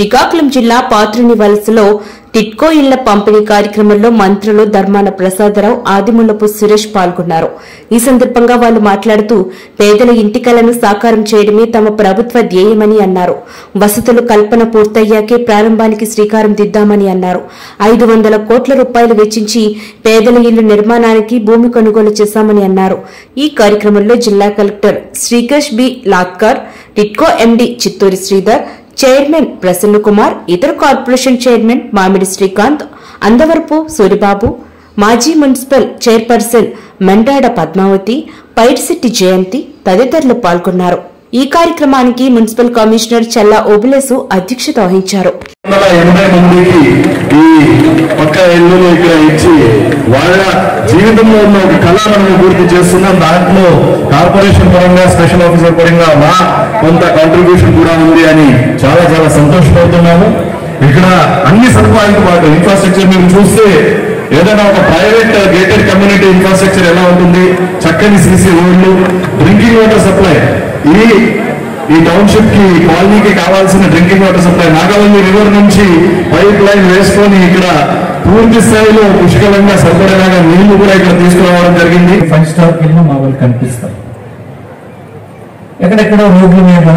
శ్రీకాకుళం జిల్లా పాత్రుని వలసలో టిట్కో ఇళ్ళ పంపిణీ కార్యక్రమంలో మంత్రులు ధర్మాన ప్రసాదరావు ఆదిమూలపు సురేష్ పాల్గొన్నారు. ఈ సందర్భంగా వాళ్ళు మాట్లాడుతూ పేదల ఇంటి కలను సాకారం చేయడమే తమ ప్రభుత్వ ధ్యేయమని అన్నారు. వసతులు కల్పన పూర్తయ్యాకే ప్రారంభానికి శ్రీకారం దిద్దామని అన్నారు. ఐదు వందల కోట్ల రూపాయలు వెచ్చించి పేదల ఇళ్ళ నిర్మాణానికి భూమి కొనుగోలు చేశామని అన్నారు. ఈ కార్యక్రమంలో జిల్లా collector Srikesh B Lathkar TIDCO MD Chitturi Sridhar chairman Prasanna Kumar ఇతర కార్పొరేషన్ చైర్మన్ మామిడి శ్రీకాంత్ అందవరపు సూరిబాబు మాజీ మున్సిపల్ చైర్పర్సన్ మెండాడ పద్మావతి పైడిశెట్టి జయంతి తదితరులు పాల్గొన్నారు. ఈ కార్యక్రమానికి మున్సిపల్ కమిషనర్ చల్లా ఓబులేసు అధ్యక్షత వహించారు. వాళ్ళ జీవితంలో ఉన్న ఒక కళ మనం పూర్తి చేస్తున్నాం దాంట్లో కార్పొరేషన్ పరంగా స్పెషల్ ఆఫీసర్ పరంగా మా కొంత కాంట్రిబ్యూషన్ కూడా ఉంది అని చాలా చాలా సంతోషపడుతున్నాము. ఇక్కడ అన్ని సదుపాయాలతో పాటు ఇన్ఫ్రాస్ట్రక్చర్ మీరు చూస్తే ఏదైనా ఒక ప్రైవేట్ గేటెడ్ కమ్యూనిటీ ఇన్ఫ్రాస్ట్రక్చర్ ఎలా ఉంటుంది? చక్కని సీసీ రోడ్లు డ్రింకింగ్ వాటర్ సప్లై ఈ ఈ టౌన్షిప్కి కాలనీకి కావాల్సిన drinking water supply Nagavali river నుంచి పైప్ లైన్ వేసుకొని ఇక్కడ పూర్తి స్థాయిలో పుష్కలంగా సరిపడేలాగా నీళ్ళు కూడా ఇక్కడ తీసుకురావడం జరిగింది. ఫైవ్ స్టార్ కింద మా వాళ్ళు కనిపిస్తారు. ఎక్కడెక్కడ రోడ్ల మీద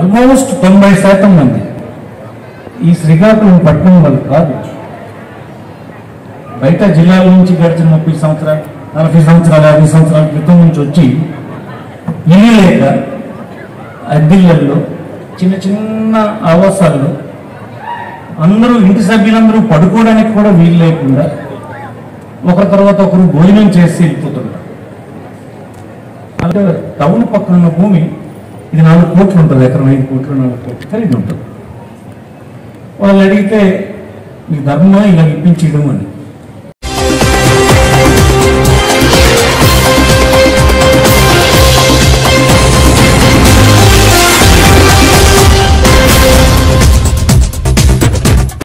ఆల్మోస్ట్ తొంభై శాతం మంది ఈ శ్రీకాకుళం పట్టణం వాళ్ళు కాదు. బయట జిల్లాల నుంచి గడిచిన ముప్పై సంవత్సరాలు నలభై సంవత్సరాలు యాభై సంవత్సరాల క్రితం నుంచి వచ్చి ఇల్లు లేక అద్దెళ్ళల్లో చిన్న చిన్న ఆవాసాల్లో అందరూ ఇంటి సభ్యులందరూ పడుకోవడానికి కూడా వీలు లేకుండా ఒకరి తర్వాత ఒకరు భోజనం చేసి వెళ్ళిపోతున్నారు. అంటే టౌన్ పక్కన ఉన్న భూమి ఇది నాలుగు కోట్లు ఉంటుంది ఎకరం ఐదు కోట్లు నాలుగు కోట్లు ఖరీదు ఉంటుంది. వాళ్ళు అడిగితే మీ ధర్మ ఇలా ఇప్పించడం అని.